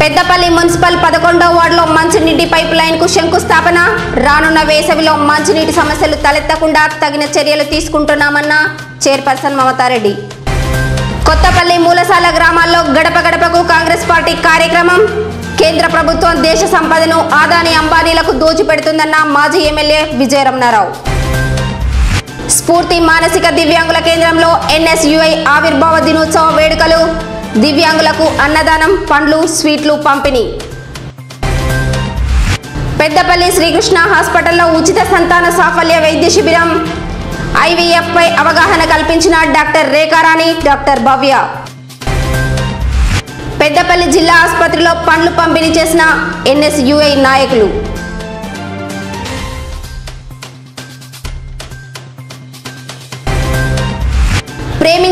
Peddapalli municipal పదకొండో వార్డులో మంచినీటి పైప్ లైన్కు శంకుస్థాపన. రానున్న వేసవిలో మంచినీటి సమస్యలు తలెత్తకుండా తగిన చర్యలు తీసుకుంటున్నామన్న చైర్పర్సన్ మమతారెడ్డి. కొత్తపల్లి మూలసాల గ్రామాల్లో గడప గడపకు కాంగ్రెస్ పార్టీ కార్యక్రమం. కేంద్ర ప్రభుత్వం దేశ సంపదను ఆదాని అంబానీలకు దోచిపెడుతుందన్న మాజీ ఎమ్మెల్యే విజయరమణారావు. స్ఫూర్తి మానసిక దివ్యాంగుల కేంద్రంలో ఎన్ఎస్యుఐ ఆవిర్భావ దినోత్సవ వేడుకలు దివ్యాంగులకు అన్నదానం పండ్లు స్వీట్లు పంపిణీ. పెద్దపల్లి శ్రీకృష్ణ హాస్పిటల్లో ఉచిత సంతాన సాఫల్య వైద్య శిబిరం. ఐవీఎఫ్ పై అవగాహన కల్పించిన డాక్టర్ రేఖారాణి డాక్టర్ భవ్య. పెద్దపల్లి జిల్లా ఆసుపత్రిలో పండ్లు పంపిణీ చేసిన ఎన్ఎస్యుఐ నాయకులు.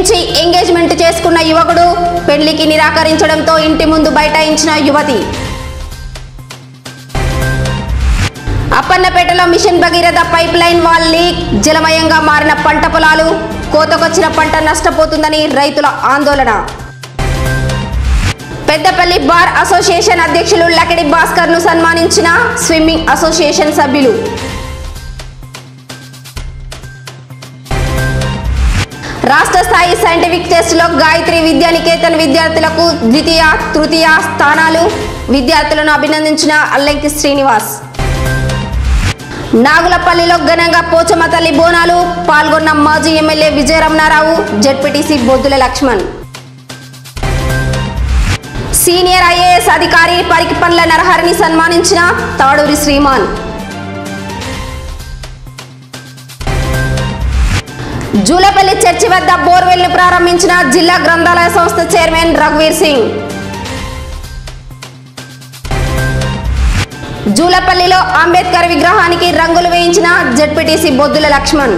ప్రేమించి ఎంగేజ్మెంట్ చేసుకున్న యువకుడు పెళ్ళికి నిరాకరించడంతో ఇంటి ముందు బైఠాయించిన యువతి. అప్పన్నపేటలో mission Bhagiratha pipeline valve leak. జలమయంగా మారిన పంట పొలాలు కోతకొచ్చిన పంట నష్టపోతుందని రైతుల ఆందోళన. పెద్దపల్లి బార్ అసోసియేషన్ అధ్యక్షులు లకిడి భాస్కర్ను సన్మానించిన స్విమ్మింగ్ అసోసియేషన్ సభ్యులు. రాష్ట్ర స్థాయి సైంటిఫిక్ టెస్టులో గాయత్రి విద్యానికేతన్ విద్యార్థులకు ద్వితీయ తృతీయ స్థానాలు. విద్యార్థులను అభినందించిన అల్లంకి శ్రీనివాస్. నాగులపల్లిలో ఘనంగా పోచమ్మ తల్లి బోనాలు పాల్గొన్న మాజీ MLA Vijayaramanarao ZPTC Boddula Laxman. Senior IAS అధికారి పరికిపండ్ల నరహరిని సన్మానించిన తాడూరి శ్రీమాన్. జూలపల్లి చర్చి వద్ద బోర్వెల్ను ప్రారంభించిన జిల్లా గ్రంథాలయ సంస్థ చైర్మన్ రఘువీర్ సింగ్. జూలపల్లిలో అంబేద్కర్ విగ్రహానికి రంగులు వేయించిన జడ్పీటీసీ బొద్దుల లక్ష్మణ్.